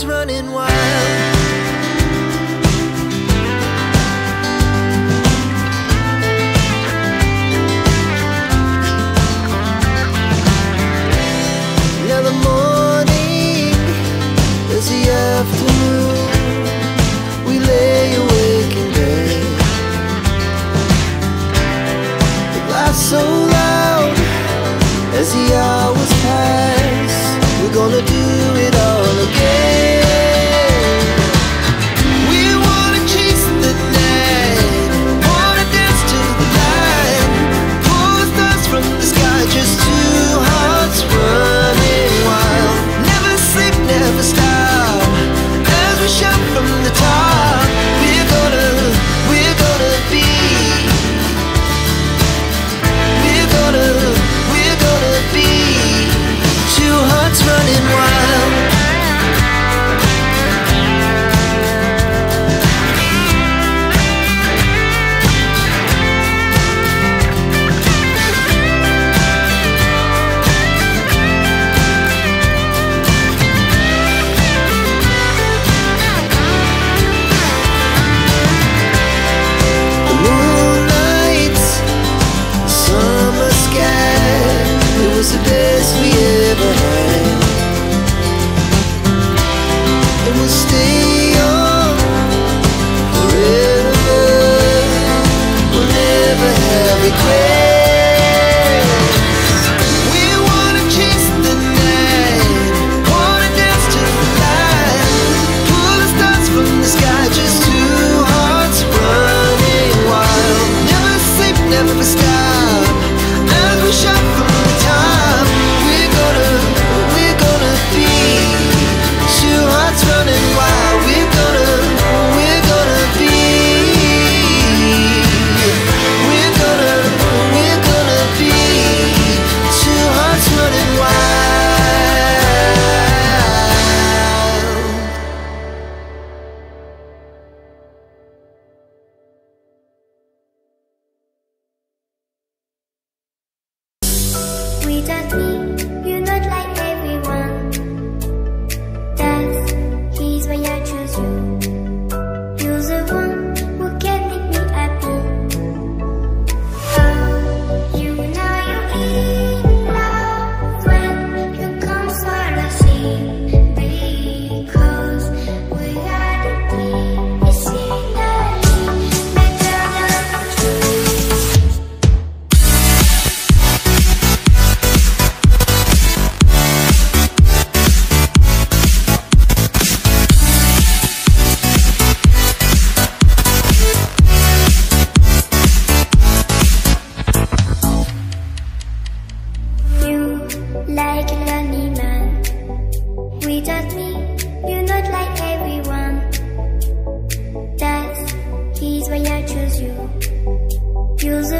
It's running wild. Now the morning is the afternoon. We lay awake in bed. The glass so loud as the choose you. Use